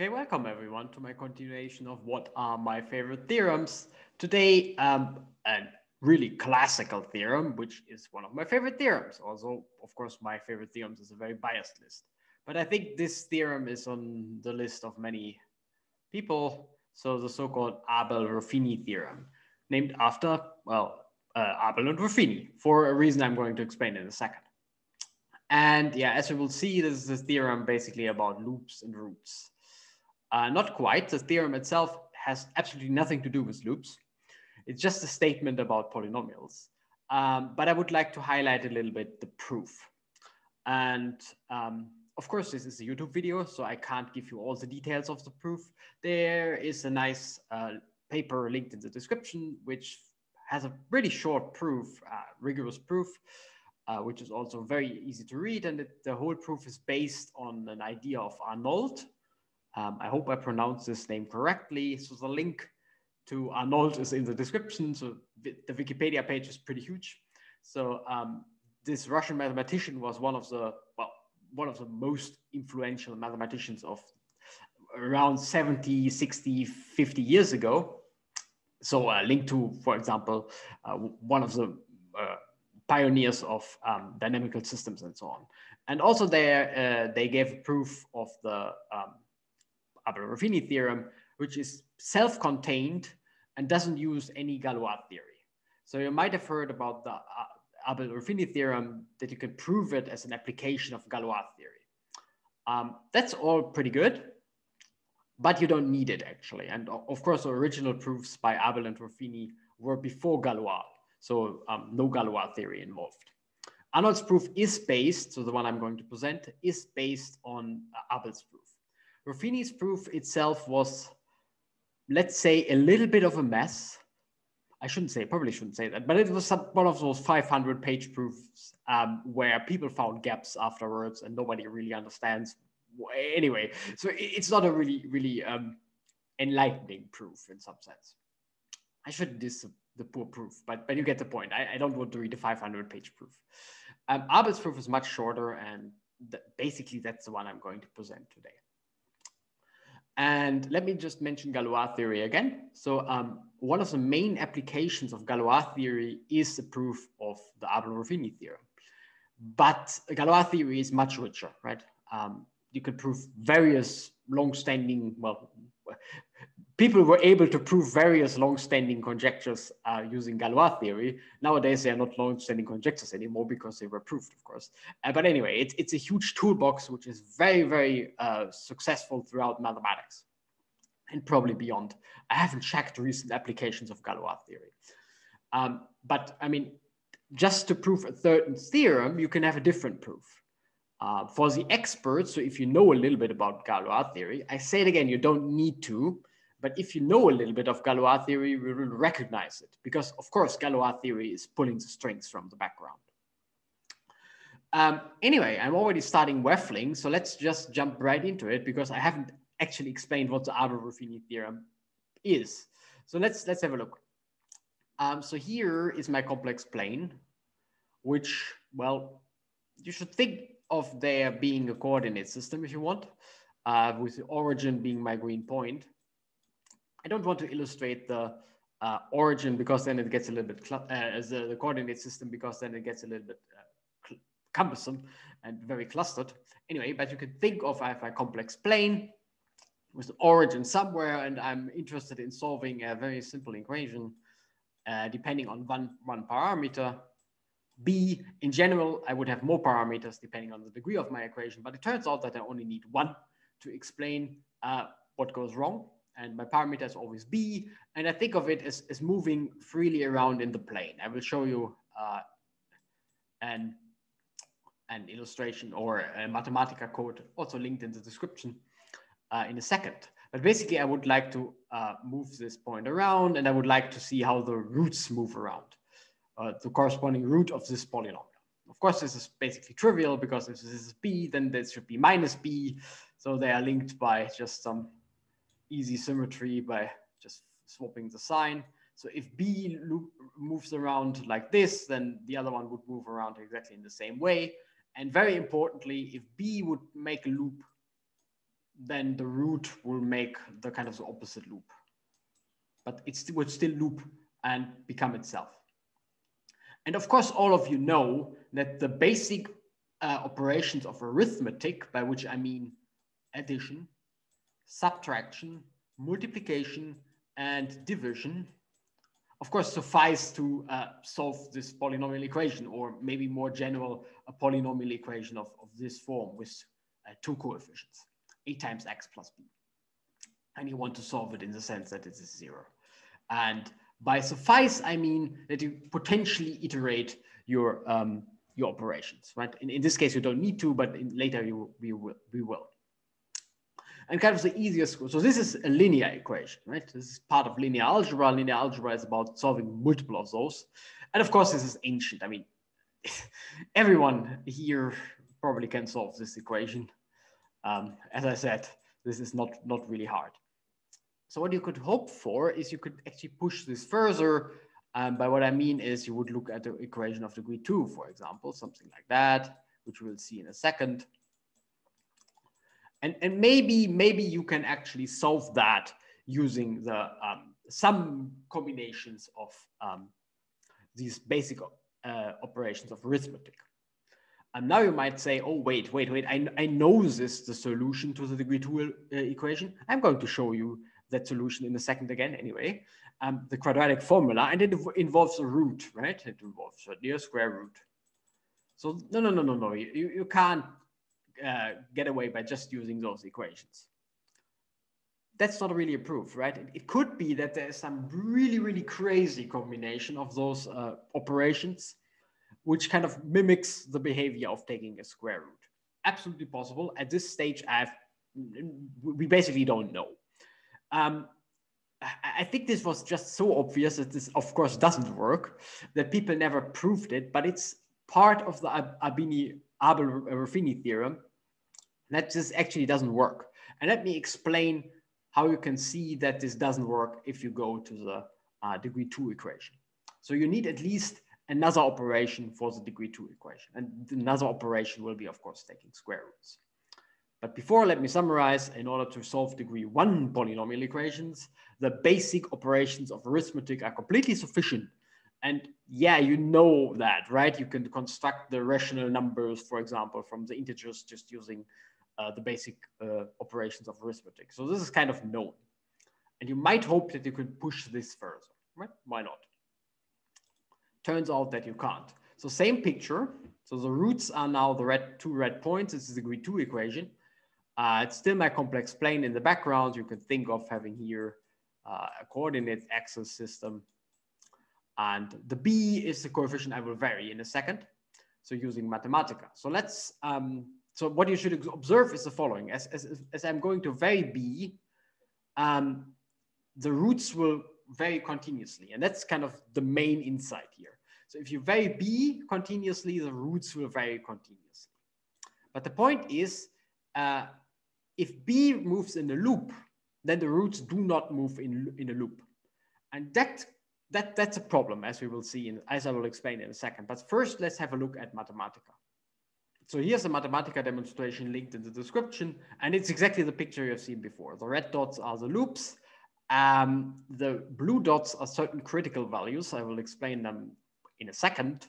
Okay, welcome everyone to my continuation of what are my favorite theorems. Today, um, a really classical theorem, which is one of my favorite theorems. Also, of course, my favorite theorems is a very biased list. But I think this theorem is on the list of many people. So the so-called Abel-Ruffini theorem, named after, well, uh, Abel and Ruffini, for a reason I'm going to explain in a second. And yeah, as you will see, this is a theorem basically about loops and roots. Uh, not quite. The theorem itself has absolutely nothing to do with loops. It's just a statement about polynomials. Um, but I would like to highlight a little bit the proof. And um, of course, this is a YouTube video, so I can't give you all the details of the proof. There is a nice uh, paper linked in the description, which has a really short proof, uh, rigorous proof, uh, which is also very easy to read. And it, the whole proof is based on an idea of Arnold, um, I hope I pronounced this name correctly. So the link to Arnold is in the description. So the Wikipedia page is pretty huge. So um, this Russian mathematician was one of the, well, one of the most influential mathematicians of around 70, 60, 50 years ago. So a uh, link to, for example, uh, one of the uh, pioneers of um, dynamical systems and so on. And also there, uh, they gave proof of the um, Abel-Ruffini theorem, which is self-contained and doesn't use any Galois theory. So you might have heard about the uh, Abel-Ruffini theorem that you can prove it as an application of Galois theory. Um, that's all pretty good, but you don't need it actually. And of course, the original proofs by Abel and Ruffini were before Galois, so um, no Galois theory involved. Arnold's proof is based, so the one I'm going to present, is based on uh, Abel's proof. Ruffini's proof itself was, let's say, a little bit of a mess. I shouldn't say, probably shouldn't say that, but it was some, one of those 500 page proofs um, where people found gaps afterwards and nobody really understands. Anyway, so it's not a really, really um, enlightening proof in some sense. I shouldn't diss the poor proof, but, but you get the point. I, I don't want to read a 500 page proof. Um, Abel's proof is much shorter and th basically that's the one I'm going to present today. And let me just mention Galois theory again. So um, one of the main applications of Galois theory is the proof of the Abel-Ruffini theorem. But Galois theory is much richer, right? Um, you could prove various long-standing, well, people were able to prove various long-standing conjectures uh, using Galois theory. Nowadays, they are not long-standing conjectures anymore because they were proved, of course. Uh, but anyway, it's, it's a huge toolbox, which is very, very uh, successful throughout mathematics and probably beyond. I haven't checked recent applications of Galois theory. Um, but I mean, just to prove a certain theorem, you can have a different proof. Uh, for the experts, so if you know a little bit about Galois theory, I say it again, you don't need to, but if you know a little bit of Galois theory, we will recognize it because of course, Galois theory is pulling the strings from the background. Um, anyway, I'm already starting waffling, so let's just jump right into it because I haven't actually explained what the Abel-Ruffini theorem is. So let's, let's have a look. Um, so here is my complex plane, which, well, you should think of there being a coordinate system if you want, uh, with the origin being my green point. I don't want to illustrate the uh, origin because then it gets a little bit, uh, as the, the, coordinate system because then it gets a little bit uh, cumbersome and very clustered. Anyway, but you can think of I have a complex plane with origin somewhere and I'm interested in solving a very simple equation uh, depending on one, one parameter. B, in general, I would have more parameters depending on the degree of my equation, but it turns out that I only need one to explain uh, what goes wrong and my parameter is always b. And I think of it as, as moving freely around in the plane. I will show you uh, an, an illustration or a Mathematica code also linked in the description uh, in a second. But basically, I would like to uh, move this point around and I would like to see how the roots move around, uh, the corresponding root of this polynomial. Of course, this is basically trivial because if this is b, then this should be minus b. So they are linked by just some easy symmetry by just swapping the sign. So if B loop moves around like this, then the other one would move around exactly in the same way. And very importantly, if B would make a loop then the root will make the kind of the opposite loop. But it would still loop and become itself. And of course, all of you know that the basic uh, operations of arithmetic, by which I mean addition, subtraction, multiplication, and division, of course, suffice to uh, solve this polynomial equation, or maybe more general, a polynomial equation of, of this form with uh, two coefficients, a times x plus b. And you want to solve it in the sense that it is zero. And by suffice, I mean that you potentially iterate your um, your operations, right? In, in this case, you don't need to, but in, later you, you will, we will. And kind of the easiest, so this is a linear equation, right? This is part of linear algebra. Linear algebra is about solving multiple of those. And of course, this is ancient. I mean, everyone here probably can solve this equation. Um, as I said, this is not, not really hard. So what you could hope for is you could actually push this further um, by what I mean is you would look at the equation of degree two, for example, something like that, which we'll see in a second. And, and maybe, maybe you can actually solve that using the um, some combinations of um, these basic uh, operations of arithmetic. And now you might say, oh, wait, wait, wait, I, I know this, is the solution to the degree two uh, equation. I'm going to show you that solution in a second again anyway um, the quadratic formula, and it involves a root, right? It involves a near square root. So no, no, no, no, no. You, you can't uh, get away by just using those equations. That's not really a proof, right? It, it could be that there's some really, really crazy combination of those uh, operations, which kind of mimics the behavior of taking a square root. Absolutely possible. At this stage, I've we basically don't know. Um, I think this was just so obvious that this, of course, doesn't work, that people never proved it, but it's part of the Abini Abel-Ruffini theorem that this actually doesn't work. And let me explain how you can see that this doesn't work if you go to the uh, degree two equation. So you need at least another operation for the degree two equation. And another operation will be, of course, taking square roots. But before, let me summarize, in order to solve degree one polynomial equations, the basic operations of arithmetic are completely sufficient. And yeah, you know that, right? You can construct the rational numbers, for example, from the integers just using uh, the basic uh, operations of arithmetic. So this is kind of known. And you might hope that you could push this further, right? Why not? Turns out that you can't. So same picture. So the roots are now the red two red points. This is the degree two equation. Uh, it's still my complex plane in the background. You can think of having here uh, a coordinate axis system. And the B is the coefficient I will vary in a second. So using Mathematica. So let's, um, so what you should observe is the following. As, as, as I'm going to vary B, um, the roots will vary continuously. And that's kind of the main insight here. So if you vary B continuously, the roots will vary continuously. But the point is, uh, if B moves in a loop, then the roots do not move in, in a loop. And that, that, that's a problem, as we will see, in, as I will explain in a second. But first, let's have a look at Mathematica. So here's a Mathematica demonstration linked in the description, and it's exactly the picture you've seen before. The red dots are the loops. Um, the blue dots are certain critical values. I will explain them in a second.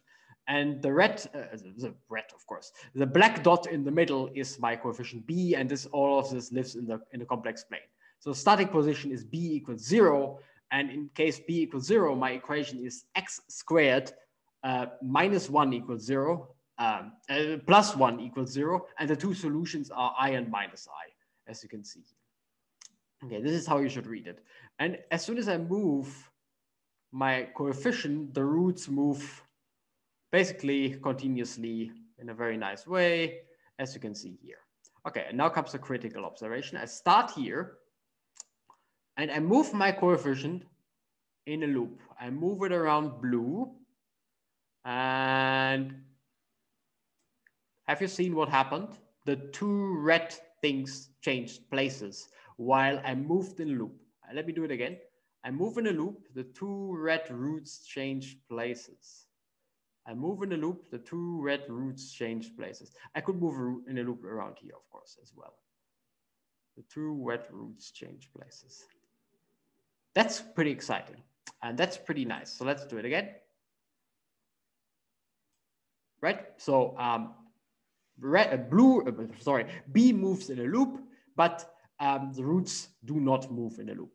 And the red, uh, the red, of course, the black dot in the middle is my coefficient b, and this all of this lives in the in the complex plane. So static position is b equals zero, and in case b equals zero, my equation is x squared uh, minus one equals zero, um, uh, plus one equals zero, and the two solutions are i and minus i, as you can see. Okay, this is how you should read it. And as soon as I move my coefficient, the roots move basically continuously in a very nice way, as you can see here. Okay, and now comes the critical observation. I start here and I move my coefficient in a loop. I move it around blue and have you seen what happened? The two red things changed places while I moved in a loop. Uh, let me do it again. I move in a loop, the two red roots change places. I move in a loop, the two red roots change places. I could move in a loop around here, of course, as well. The two red roots change places. That's pretty exciting. And that's pretty nice. So let's do it again. Right? So um, red, uh, blue, uh, sorry, B moves in a loop, but um, the roots do not move in a loop.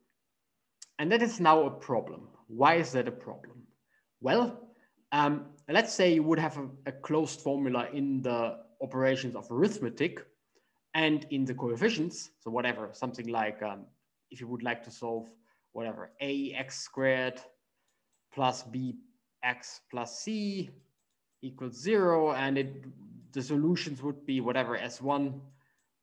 And that is now a problem. Why is that a problem? Well, um, let's say you would have a, a, closed formula in the operations of arithmetic and in the coefficients. So whatever, something like um, if you would like to solve whatever, ax squared plus bx plus c equals zero. And it, the solutions would be whatever s1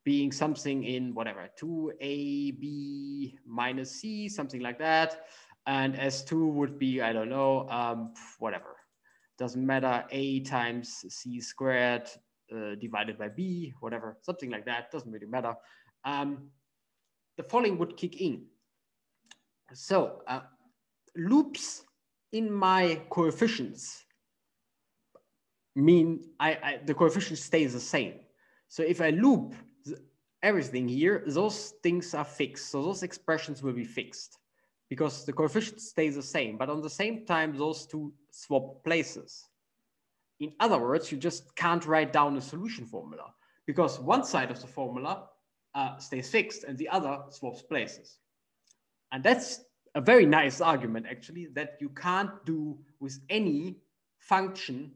being something in whatever 2ab minus c, something like that. And s2 would be, I don't know, um, whatever. Doesn't matter, a times c squared uh, divided by b, whatever, something like that, doesn't really matter. Um, the following would kick in. So uh, loops in my coefficients mean I, I, the coefficient stays the same. So if I loop everything here, those things are fixed. So those expressions will be fixed because the coefficient stays the same, but on the same time, those two swap places. In other words, you just can't write down a solution formula because one side of the formula uh, stays fixed and the other swaps places. And that's a very nice argument, actually, that you can't do with any function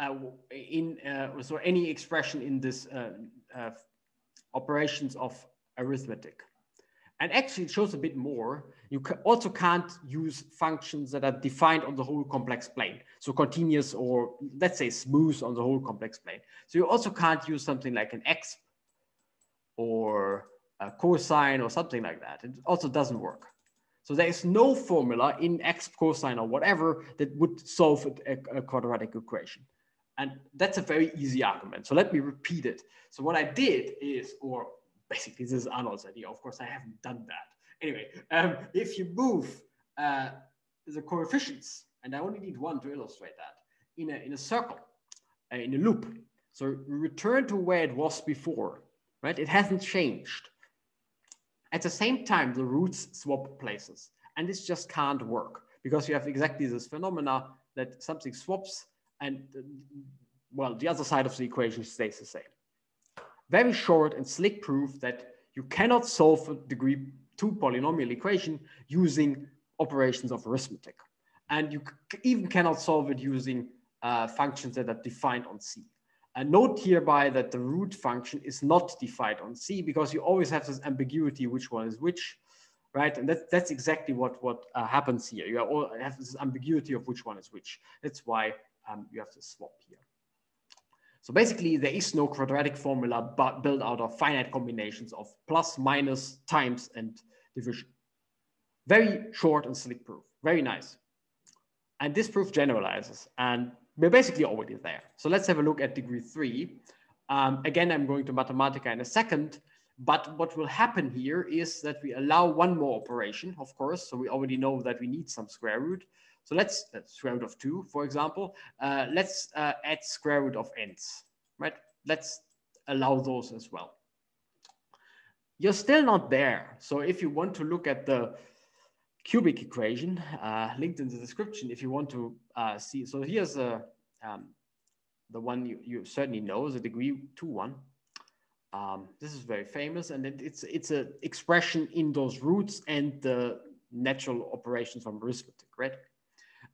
uh, in uh, so any expression in this uh, uh, operations of arithmetic. And actually, it shows a bit more. You ca also can't use functions that are defined on the whole complex plane. So continuous or let's say smooth on the whole complex plane. So you also can't use something like an exp or a cosine or something like that. It also doesn't work. So there is no formula in x cosine or whatever that would solve a, a, quadratic equation. And that's a very easy argument. So let me repeat it. So what I did is, or basically this is Arnold's idea. Of course, I haven't done that. Anyway, um, if you move uh, the coefficients, and I only need one to illustrate that, in a, in a circle, uh, in a loop. So return to where it was before, right? It hasn't changed. At the same time, the roots swap places. And this just can't work because you have exactly this phenomena that something swaps and, well, the other side of the equation stays the same. Very short and slick proof that you cannot solve a degree two polynomial equation using operations of arithmetic. And you even cannot solve it using uh, functions that are defined on C. And note hereby that the root function is not defined on C because you always have this ambiguity which one is which, right? And that, that's exactly what, what uh, happens here. You all have this ambiguity of which one is which. That's why um, you have to swap here. So basically, there is no quadratic formula but built out of finite combinations of plus, minus, times, and division. Very short and slick proof. Very nice. And this proof generalizes. And we're basically already there. So let's have a look at degree three. Um, again, I'm going to Mathematica in a second, but what will happen here is that we allow one more operation, of course. So we already know that we need some square root. So let's, uh, square root of two, for example, uh, let's uh, add square root of n's, right? Let's allow those as well. You're still not there. So if you want to look at the cubic equation uh, linked in the description if you want to uh, see. So here's a, um, the one you, you certainly know, the degree two one. Um, this is very famous and it, it's it's an expression in those roots and the natural operations from arithmetic, right?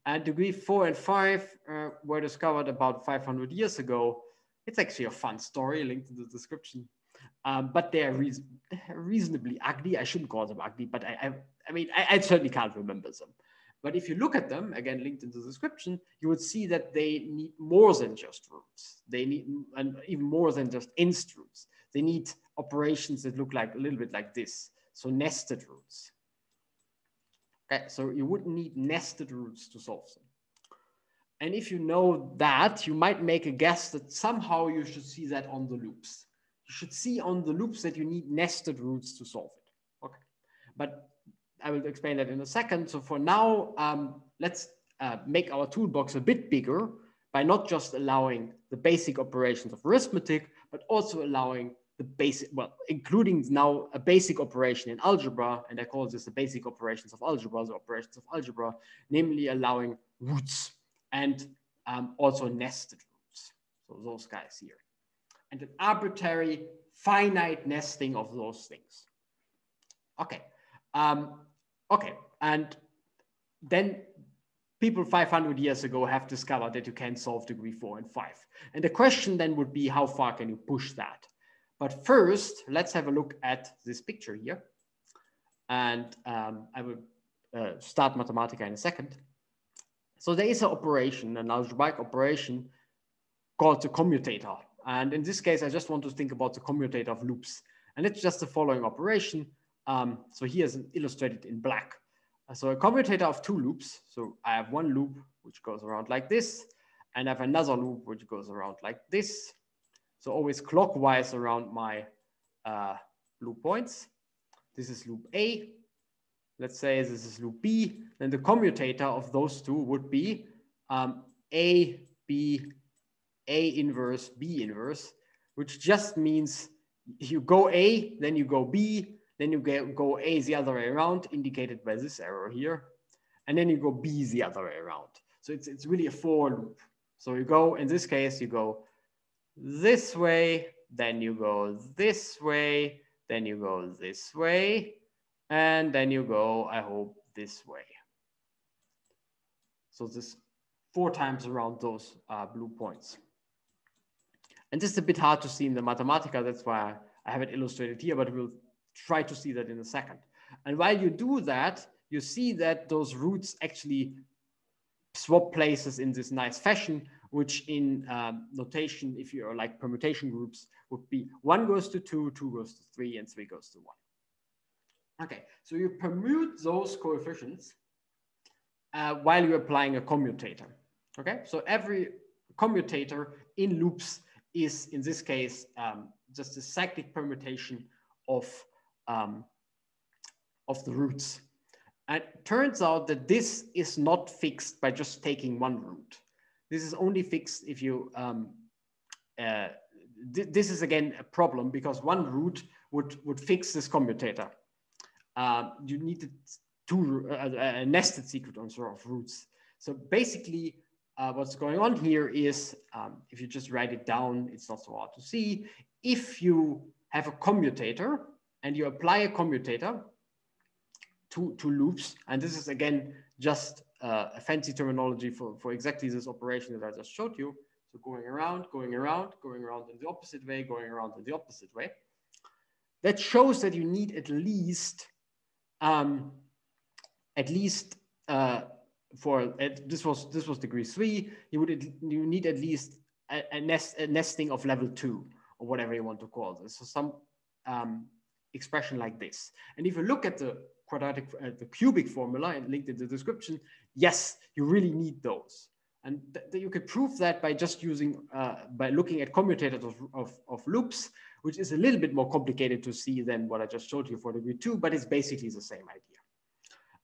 And degree four and five uh, were discovered about 500 years ago. It's actually a fun story linked in the description. Um, but they are reason reasonably ugly. I shouldn't call them ugly, but I, I, I mean, I, I, certainly can't remember them. But if you look at them, again, linked in the description, you would see that they need more than just roots. They need, and even more than just inst roots. They need operations that look like a little bit like this. So nested roots. Okay, eh, so you wouldn't need nested roots to solve them. And if you know that, you might make a guess that somehow you should see that on the loops you should see on the loops that you need nested roots to solve it. Okay, but I will explain that in a second. So for now, um, let's uh, make our toolbox a bit bigger by not just allowing the basic operations of arithmetic, but also allowing the basic, well, including now a basic operation in algebra, and I call this the basic operations of algebra, the operations of algebra, namely allowing roots and um, also nested roots. So those guys here. And an arbitrary finite nesting of those things. Okay. Um, okay. And then people 500 years ago have discovered that you can solve degree four and five. And the question then would be, how far can you push that? But first, let's have a look at this picture here. And um, I will uh, start Mathematica in a second. So there is an operation, an algebraic operation called the commutator. And in this case, I just want to think about the commutator of loops. And it's just the following operation. Um, so here's illustrated in black. So a commutator of two loops. So I have one loop which goes around like this, and I have another loop which goes around like this. So always clockwise around my uh, loop points. This is loop A. Let's say this is loop B. Then the commutator of those two would be um, A, B, A inverse, B inverse, which just means you go A, then you go B, then you get, go A the other way around, indicated by this arrow here. And then you go B the other way around. So it's, it's really a for loop. So you go, in this case, you go this way, then you go this way, then you go this way, and then you go, I hope, this way. So this four times around those uh, blue points. And this is a bit hard to see in the Mathematica, that's why I have it illustrated here, but we'll try to see that in a second. And while you do that, you see that those roots actually swap places in this nice fashion, which in um, notation, if you're like permutation groups, would be one goes to two, two goes to three, and three goes to one. Okay, so you permute those coefficients uh, while you're applying a commutator. Okay, so every commutator in loops is, in this case, um, just a cyclic permutation of um, of the roots. And it turns out that this is not fixed by just taking one root. This is only fixed if you, um, uh, th this is again a problem because one root would, would fix this commutator. Uh, you need two, uh, a nested sequence of roots. So basically uh, what's going on here is, um, if you just write it down, it's not so hard to see. If you have a commutator and you apply a commutator to, to loops. And this is again, just uh, a fancy terminology for, for exactly this operation that I just showed you. So going around, going around, going around in the opposite way, going around in the opposite way. That shows that you need at least, um, at least uh, for this was this was degree three. You would you need at least a, a, nest, a nesting of level two or whatever you want to call this. So some um, expression like this. And if you look at the quadratic, uh, the cubic formula and linked in the description, yes, you really need those. And you could prove that by just using, uh, by looking at commutators of, of, of, loops, which is a little bit more complicated to see than what I just showed you for degree two, but it's basically the same idea.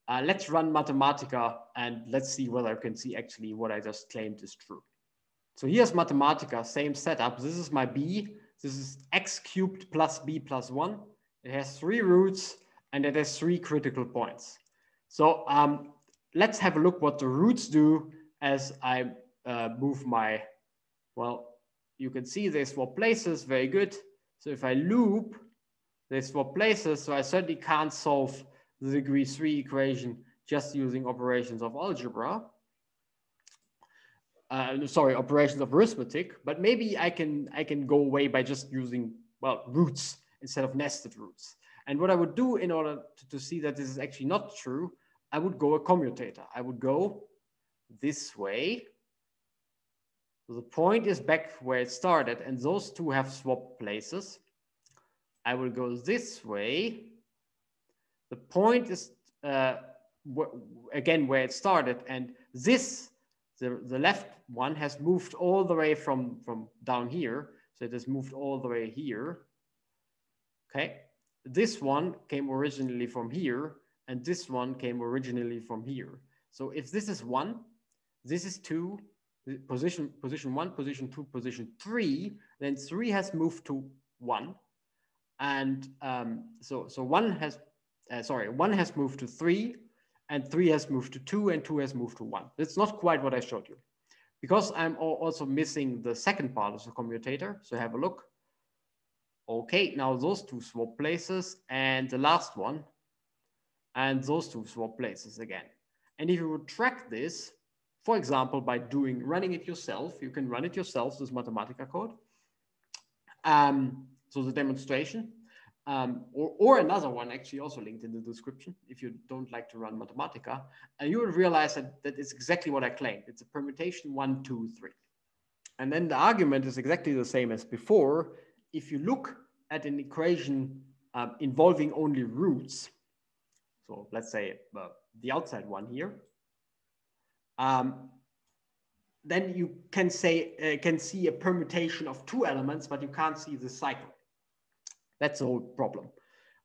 Uh, let's run Mathematica and let's see whether I can see actually what I just claimed is true. So here's Mathematica, same setup. This is my B. This is x cubed plus b plus one. It has three roots and it has three critical points. So um, let's have a look what the roots do as I uh, move my, well, you can see they swap places, very good. So if I loop, they swap places. So I certainly can't solve the degree three equation just using operations of algebra. Uh, sorry, operations of arithmetic, but maybe I can I can go away by just using well roots instead of nested roots. And what I would do in order to, to see that this is actually not true, I would go a commutator. I would go this way. So the point is back where it started and those two have swapped places. I will go this way. The point is uh, again where it started and this, the, the left one has moved all the way from, from down here. So it has moved all the way here. Okay, this one came originally from here, and this one came originally from here. So if this is one, this is two, position, position one, position two, position three, then three has moved to one, And um, so, so one has, uh, sorry, one has moved to three and three has moved to two and two has moved to one. That's not quite what I showed you because I'm also missing the second part of the commutator. So have a look. Okay, now those two swap places and the last one and those two swap places again. And if you would track this, for example, by doing running it yourself, you can run it yourself, this Mathematica code. Um, so the demonstration, um, or, or another one actually also linked in the description if you don't like to run Mathematica, and you will realize that that is exactly what I claimed. It's a permutation one, two, three. And then the argument is exactly the same as before. If you look at an equation um, involving only roots, so let's say uh, the outside one here, um, then you can say uh, can see a permutation of two elements, but you can't see the cycle. That's the whole problem.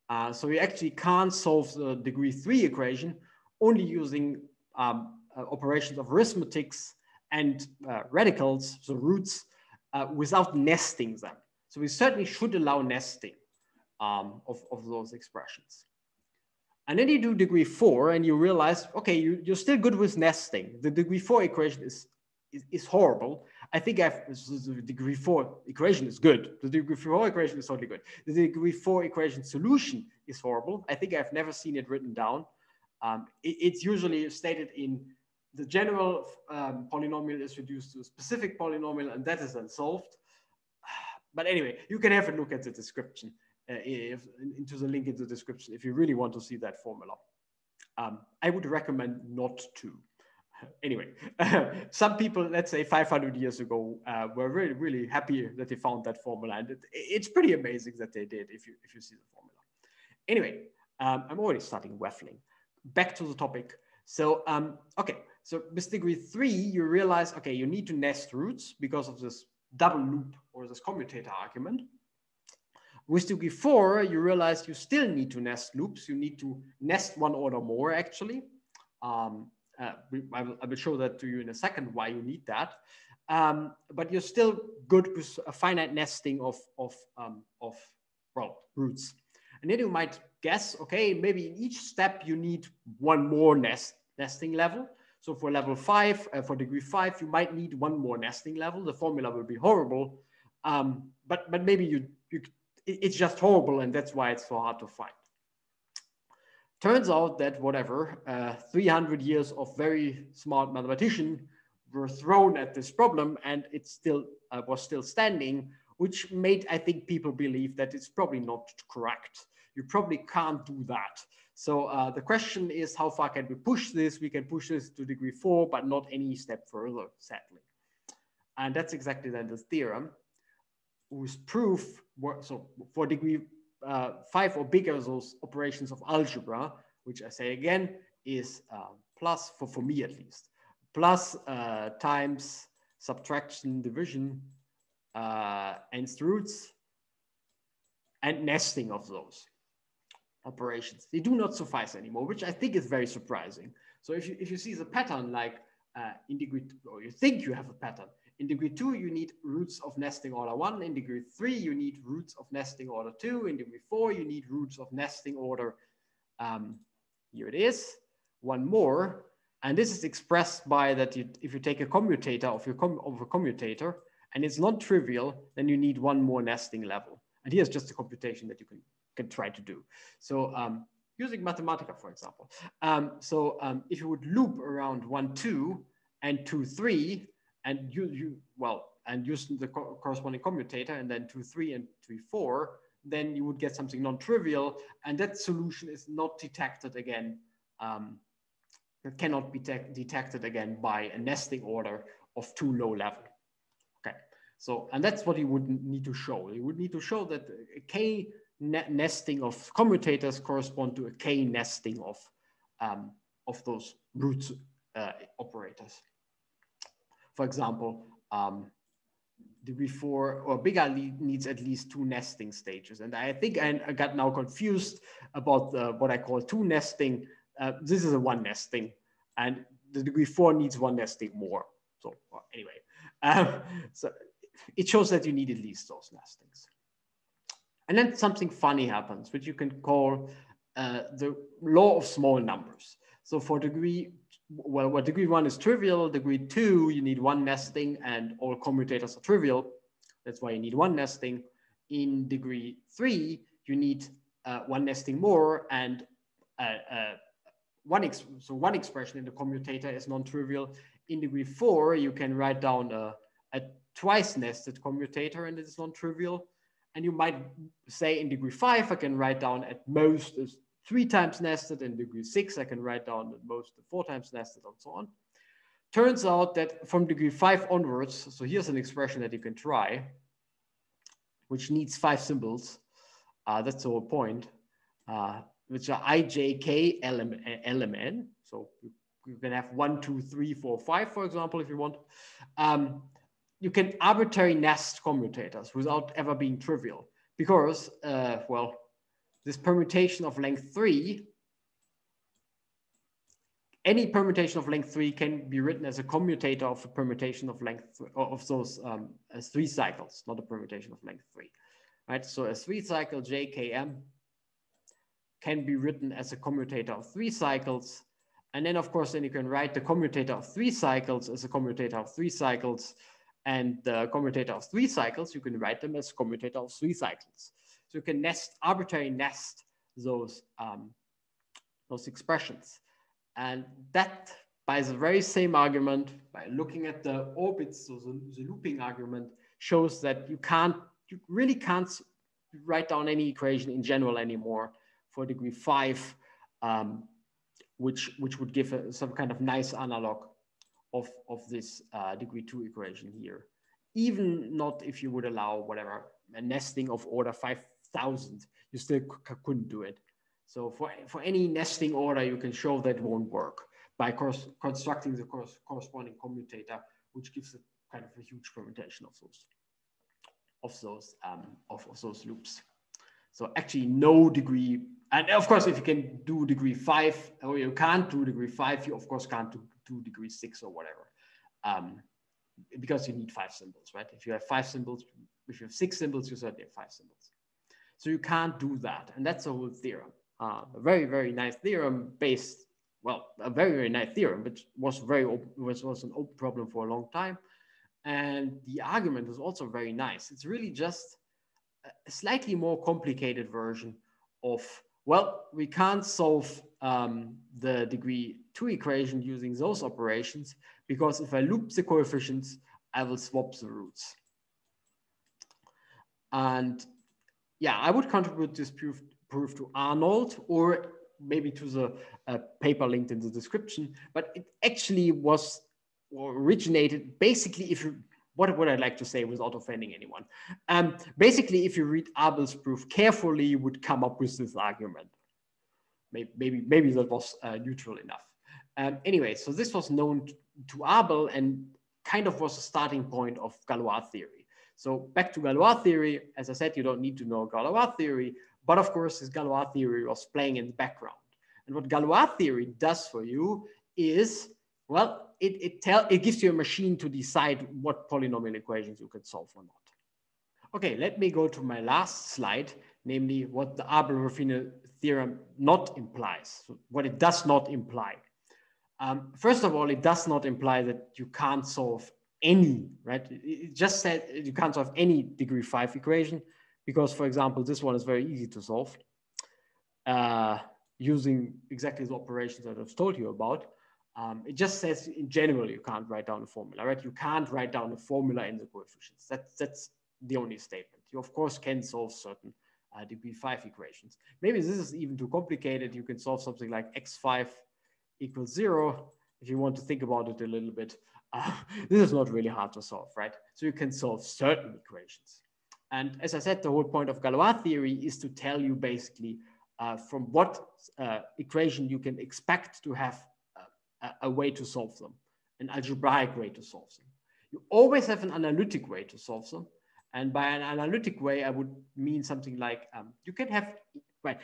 Uh, so you actually can't solve the degree three equation only using um, uh, operations of arithmetics and uh, radicals, so roots, uh, without nesting them. So we certainly should allow nesting um, of, of those expressions. And then you do degree four and you realize, okay, you, you're still good with nesting. The degree four equation is, is, is horrible. I think I've, the degree four equation is good. The degree four equation is totally good. The degree four equation solution is horrible. I think I've never seen it written down. Um, it, it's usually stated in the general um, polynomial is reduced to a specific polynomial and that is unsolved. But anyway, you can have a look at the description uh, if, into the link in the description if you really want to see that formula. Um, I would recommend not to anyway, some people, let's say 500 years ago, uh, were really, really happy that they found that formula. And it, it's pretty amazing that they did if you, if you see the formula. Anyway, um, I'm already starting waffling. Back to the topic. So, um, okay, so with degree three, you realize, okay, you need to nest roots because of this double loop or this commutator argument. With degree four, you realize you still need to nest loops. You need to nest one order more actually. Um, uh, I, will, I, will, show that to you in a second why you need that. Um, but you're still good with a finite nesting of, of, um, of well, roots. And then you might guess, okay, maybe in each step you need one more nest nesting level. So for level five, uh, for degree five, you might need one more nesting level. The formula will be horrible, um, but but maybe you you it's just horrible, and that's why it's so hard to find. Turns out that whatever, uh, 300 years of very smart mathematician were thrown at this problem and it still uh, was still standing, which made, I think, people believe that it's probably not correct. You probably can't do that. So uh, the question is, how far can we push this? We can push this to degree four, but not any step further, sadly. And that's exactly then the theorem whose proof, so for degree uh, five or bigger those operations of algebra, which I say again is uh, plus, for, for me at least, plus uh, times subtraction, division, uh, nth roots, and nesting of those operations. They do not suffice anymore, which I think is very surprising. So if you, if you see the pattern like uh, in degree, or you think you have a pattern, in degree two, you need roots of nesting order one. In degree three, you need roots of nesting order two. In degree four, you need roots of nesting order. Um, here it is, one more. And this is expressed by that you, if you take a commutator of your com of a commutator and it's not trivial, then you need one more nesting level. And here's just a computation that you can, can try to do. So um, using Mathematica, for example. Um, so um, if you would loop around one, two, and two, three, and you, you well, and use the co corresponding commutator and then two, three and three, four, then you would get something non-trivial and that solution is not detected again. Um, it cannot be detected again by a nesting order of too low level. Okay, so, and that's what you would need to show. You would need to show that K nesting of commutators correspond to a K nesting of, um, of those root uh, operators for example, um, degree four or bigger needs at least two nesting stages. And I think I, I got now confused about the, what I call two nesting. Uh, this is a one nesting and the degree four needs one nesting more. So well, anyway, um, so it shows that you need at least those nestings. And then something funny happens, which you can call uh, the law of small numbers. So for degree, well, what degree one is trivial, degree two, you need one nesting and all commutators are trivial. That's why you need one nesting. In degree three, you need uh, one nesting more and uh, uh one so one expression in the commutator is non-trivial. In degree four, you can write down a, a twice nested commutator and it is non-trivial. And you might say in degree five, I can write down at most three times nested. In degree six, I can write down at most four times nested and so on. Turns out that from degree five onwards, so here's an expression that you can try, which needs five symbols. Uh, that's the whole point, uh, which are i, j, k, l, m, l, m, n. So you, can have one, two, three, four, five, for example, if you want. Um, you can arbitrary nest commutators without ever being trivial because, uh, well, this permutation of length three, any permutation of length three can be written as a commutator of a permutation of length of those um, as three cycles, not a permutation of length three, right? So a three cycle JKM can be written as a commutator of three cycles. And then of course, then you can write the commutator of three cycles as a commutator of three cycles and the commutator of three cycles, you can write them as commutator of three cycles. So you can nest, arbitrarily nest those, um, those expressions. And that, by the very same argument, by looking at the orbits, so the, the looping argument, shows that you can't, you really can't write down any equation in general anymore for degree five, um, which, which would give a, some kind of nice analog of, of this uh, degree two equation here. Even not if you would allow whatever, a nesting of order 5000, you still couldn't do it. So for, for any nesting order, you can show that won't work by constructing the corresponding commutator, which gives a kind of a huge permutation of those of those um, of, of those loops. So actually no degree, and of course, if you can do degree five, or you can't do degree five, you of course can't do two degree six or whatever. Um, because you need five symbols, right? If you have five symbols, if you have six symbols, you certainly have five symbols. So you can't do that. And that's a whole theorem. Uh, a very, very nice theorem based, well, a very, very nice theorem, which was very, which was an open problem for a long time. And the argument is also very nice. It's really just a slightly more complicated version of, well, we can't solve um, the degree two equation using those operations because if I loop the coefficients, I will swap the roots. And yeah, I would contribute this proof, proof to Arnold or maybe to the uh, paper linked in the description, but it actually was originated basically if you what would I like to say without offending anyone? Um, basically, if you read Abel's proof carefully, you would come up with this argument. Maybe, maybe, maybe that was uh, neutral enough. Um, anyway, so this was known to Abel and kind of was a starting point of Galois theory. So back to Galois theory, as I said, you don't need to know Galois theory, but of course this Galois theory was playing in the background. And what Galois theory does for you is, well, it, it, tell, it gives you a machine to decide what polynomial equations you can solve or not. Okay, let me go to my last slide, namely what the Abel-Ruffini theorem not implies, what it does not imply. Um, first of all, it does not imply that you can't solve any, right? It just said you can't solve any degree five equation because, for example, this one is very easy to solve uh, using exactly the operations that I've told you about. Um, it just says in general you can't write down a formula, right? You can't write down a formula in the coefficients. That's, that's the only statement. You, of course, can solve certain uh, degree five equations. Maybe this is even too complicated. You can solve something like x5 equals zero, if you want to think about it a little bit, uh, this is not really hard to solve, right? So you can solve certain equations. And as I said, the whole point of Galois theory is to tell you basically uh, from what uh, equation you can expect to have a, a, way to solve them, an algebraic way to solve them. You always have an analytic way to solve them. And by an analytic way, I would mean something like um, you can have Right.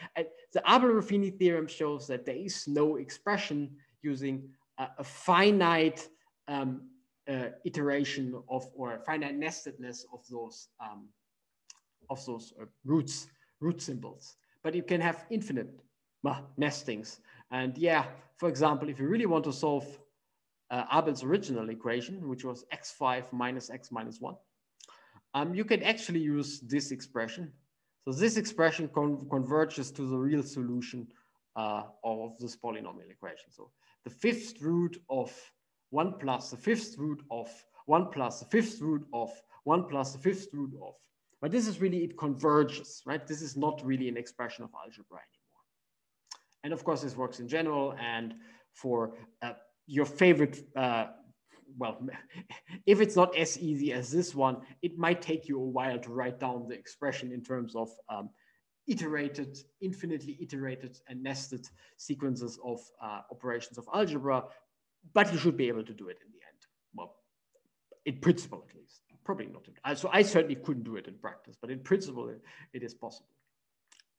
The Abel-Ruffini theorem shows that there is no expression using a, a finite um, uh, iteration of or finite nestedness of those um, of those uh, roots, root symbols. But you can have infinite nestings. And yeah, for example, if you really want to solve uh, Abel's original equation, which was x5 minus x minus 1, um, you can actually use this expression. So this expression con converges to the real solution uh, of this polynomial equation. So the fifth root of 1 plus the fifth root of 1 plus the fifth root of 1 plus the fifth root of. But this is really, it converges, right? This is not really an expression of algebra anymore. And of course, this works in general. And for uh, your favorite, uh, well, if it's not as easy as this one, it might take you a while to write down the expression in terms of um, iterated, infinitely iterated and nested sequences of uh, operations of algebra, but you should be able to do it in the end. Well, in principle at least, probably not. In, so I certainly couldn't do it in practice, but in principle it, it is possible.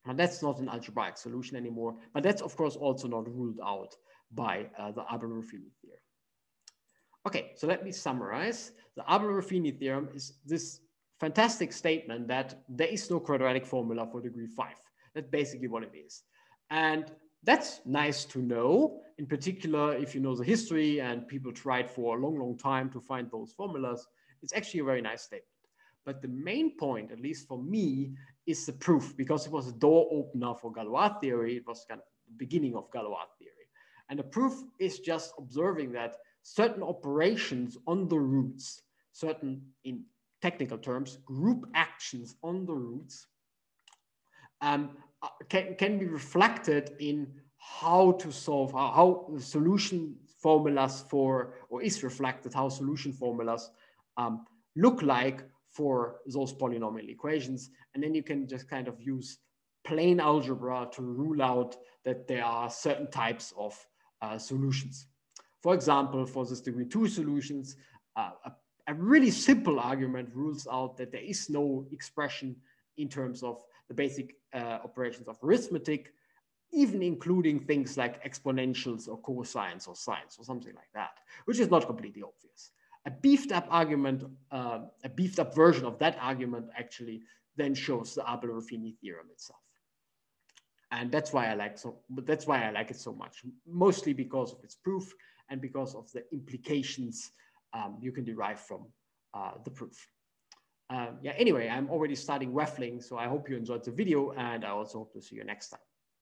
And that's not an algebraic solution anymore, but that's of course also not ruled out by uh, the Abel-Ruffini theorem. Okay, so let me summarize. The Abel-Ruffini theorem is this fantastic statement that there is no quadratic formula for degree five. That's basically what it is. And that's nice to know, in particular, if you know the history and people tried for a long, long time to find those formulas, it's actually a very nice statement. But the main point, at least for me, is the proof because it was a door opener for Galois theory. It was kind of the beginning of Galois theory. And the proof is just observing that certain operations on the roots, certain in technical terms, group actions on the roots um, can, can be reflected in how to solve, how, how solution formulas for, or is reflected how solution formulas um, look like for those polynomial equations. And then you can just kind of use plain algebra to rule out that there are certain types of uh, solutions. For example, for this degree two solutions, uh, a, a, really simple argument rules out that there is no expression in terms of the basic uh, operations of arithmetic, even including things like exponentials or cosines or sines or something like that, which is not completely obvious. A beefed up argument, uh, a beefed up version of that argument actually then shows the Abel-Ruffini theorem itself. And that's why I like so, that's why I like it so much, mostly because of its proof and because of the implications um, you can derive from uh, the proof. Um, yeah, anyway, I'm already starting waffling, so I hope you enjoyed the video and I also hope to see you next time.